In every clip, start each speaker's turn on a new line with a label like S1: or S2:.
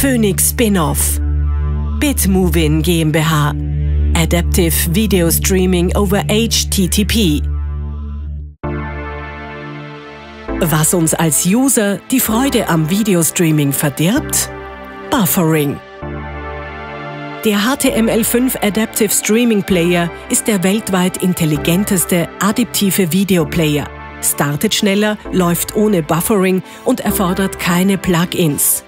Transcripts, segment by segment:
S1: Phoenix Spin-off. Bitmovin GmbH. Adaptive Video Streaming over HTTP. Was uns als User die Freude am Videostreaming verdirbt? Buffering. Der HTML5 Adaptive Streaming Player ist der weltweit intelligenteste adaptive Videoplayer. Startet schneller, läuft ohne Buffering und erfordert keine Plugins.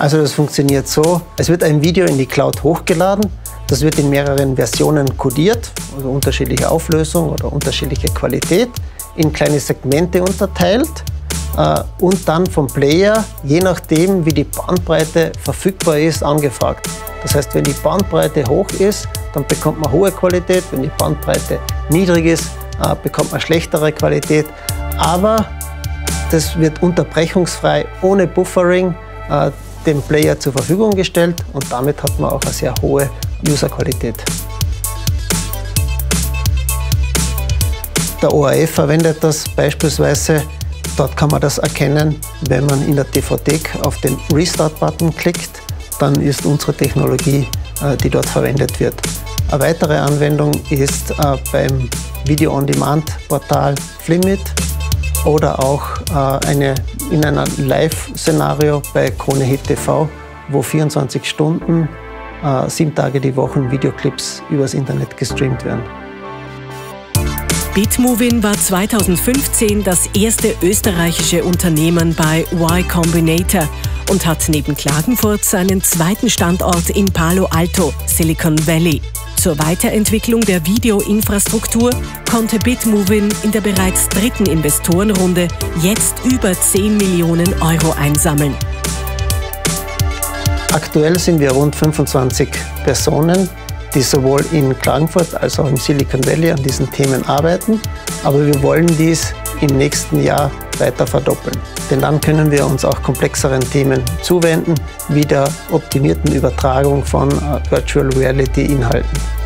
S2: Also das funktioniert so, es wird ein Video in die Cloud hochgeladen, das wird in mehreren Versionen codiert, also unterschiedliche Auflösung oder unterschiedliche Qualität, in kleine Segmente unterteilt äh, und dann vom Player, je nachdem wie die Bandbreite verfügbar ist, angefragt. Das heißt, wenn die Bandbreite hoch ist, dann bekommt man hohe Qualität. Wenn die Bandbreite niedrig ist, äh, bekommt man schlechtere Qualität. Aber das wird unterbrechungsfrei, ohne Buffering, äh, dem Player zur Verfügung gestellt und damit hat man auch eine sehr hohe Userqualität. Der ORF verwendet das beispielsweise. Dort kann man das erkennen, wenn man in der DVD auf den Restart-Button klickt dann ist unsere Technologie, äh, die dort verwendet wird. Eine weitere Anwendung ist äh, beim Video-on-Demand-Portal Flimit oder auch äh, eine, in einem Live-Szenario bei Krone Hit TV, wo 24 Stunden, sieben Tage die Woche Videoclips übers Internet gestreamt werden.
S1: Bitmovin war 2015 das erste österreichische Unternehmen bei Y Combinator und hat neben Klagenfurt seinen zweiten Standort in Palo Alto, Silicon Valley. Zur Weiterentwicklung der Videoinfrastruktur konnte Bitmovin in der bereits dritten Investorenrunde jetzt über 10 Millionen Euro einsammeln.
S2: Aktuell sind wir rund 25 Personen, die sowohl in Klagenfurt als auch im Silicon Valley an diesen Themen arbeiten. Aber wir wollen dies im nächsten Jahr weiter verdoppeln. Denn dann können wir uns auch komplexeren Themen zuwenden, wie der optimierten Übertragung von äh, Virtual Reality Inhalten.